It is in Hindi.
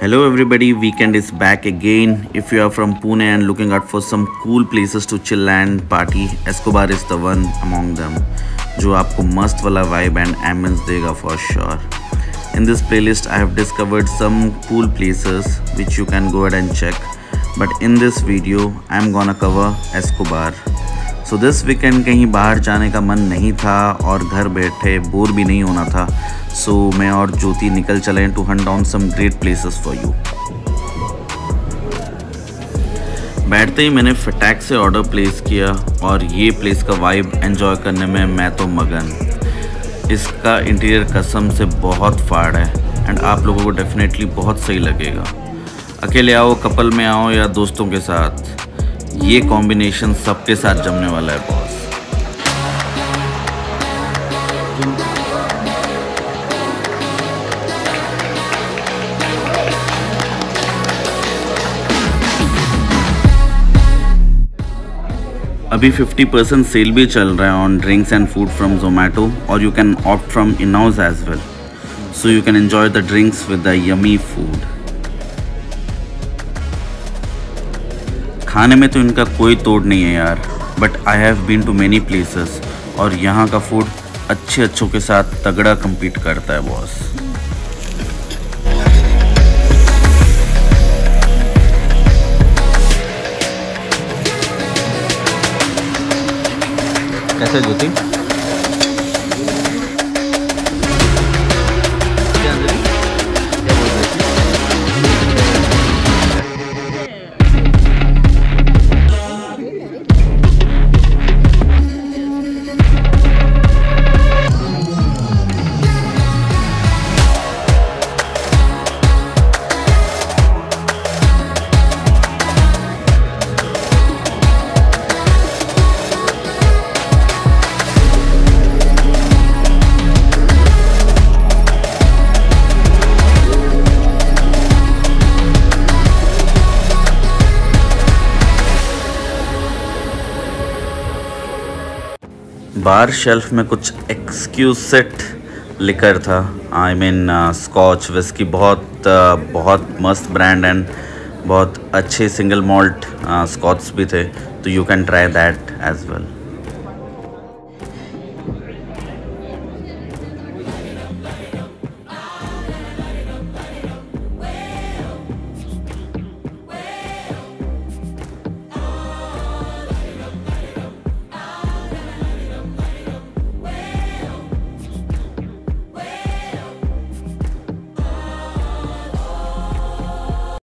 Hello everybody, weekend is back again. If you are from Pune and looking out for some cool places to chill and party, Escobar is the one among them jo aapko mast wala vibe and ambiance dega for sure. In this playlist, I have discovered some cool places which you can go ahead and check. But in this video, I am gonna cover Escobar. So this weekend कहीं बाहर जाने मन नहीं था और घर बैठे बोर भी नहीं होना था सो so, मैं और ज्योति निकल चले to hunt down some great places for you बैठते ही मैंने फटैक से ऑर्डर प्लेस किया और ये प्लेस का वाइब एंजॉय करने में मैं तो मगन इसका इंटीरियर कसम से बहुत फाड़ है एंड आप लोगों को डेफिनेटली बहुत सही लगेगा। अकेले आओ कपल में आओ या दोस्तों के साथ, ये कॉम्बिनेशन सबके साथ जमने वाला है बॉस अभी 50 परसेंट सेल भी चल रहा है on drinks and food from Zomato और you can opt from in house as well so you can enjoy the drinks with the yummy food खाने में तो इनका कोई तोड़ नहीं है यार but I have been to many places और यहाँ का फ़ूड अच्छे अच्छों के साथ तगड़ा कम्पीट करता है बॉस कैसे ज्योति? बार शेल्फ में कुछ एक्सक्यूसेट लिकर था। आई मीन स्कॉच विस्की बहुत uh, बहुत मस्त ब्रांड एंड बहुत अच्छे सिंगल मॉल्ट स्कॉच भी थे। तो you can try that as well